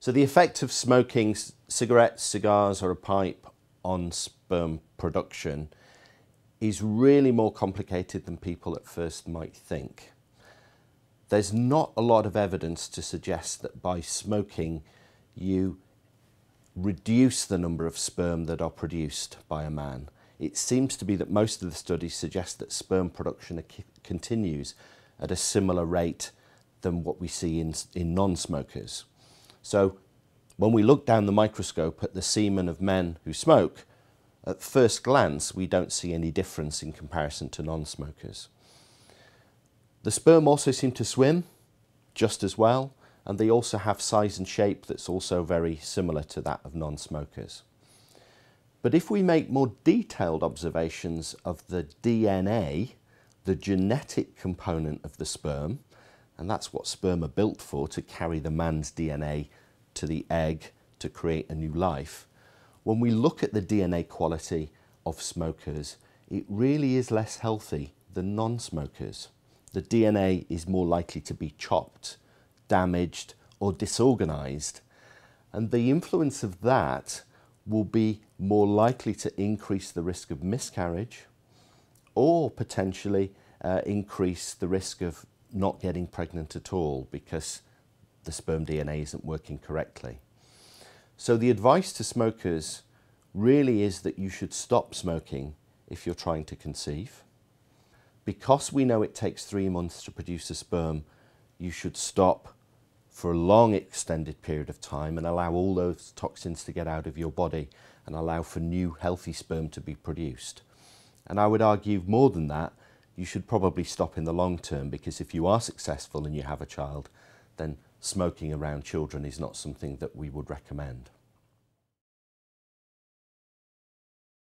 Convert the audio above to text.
So the effect of smoking cigarettes, cigars or a pipe on sperm production is really more complicated than people at first might think. There's not a lot of evidence to suggest that by smoking you reduce the number of sperm that are produced by a man. It seems to be that most of the studies suggest that sperm production continues at a similar rate than what we see in, in non-smokers. So when we look down the microscope at the semen of men who smoke, at first glance we don't see any difference in comparison to non-smokers. The sperm also seem to swim just as well, and they also have size and shape that's also very similar to that of non-smokers. But if we make more detailed observations of the DNA, the genetic component of the sperm, and that's what sperm are built for, to carry the man's DNA to the egg to create a new life. When we look at the DNA quality of smokers, it really is less healthy than non-smokers. The DNA is more likely to be chopped, damaged or disorganized. And the influence of that will be more likely to increase the risk of miscarriage or potentially uh, increase the risk of not getting pregnant at all because the sperm DNA isn't working correctly. So the advice to smokers really is that you should stop smoking if you're trying to conceive. Because we know it takes three months to produce a sperm, you should stop for a long extended period of time and allow all those toxins to get out of your body and allow for new healthy sperm to be produced. And I would argue more than that, you should probably stop in the long term because if you are successful and you have a child, then smoking around children is not something that we would recommend.